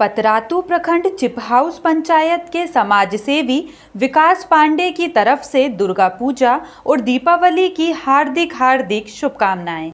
पतरातू प्रखंड चिपहाउस पंचायत के समाजसेवी विकास पांडे की तरफ़ से दुर्गा पूजा और दीपावली की हार्दिक हार्दिक शुभकामनाएँ।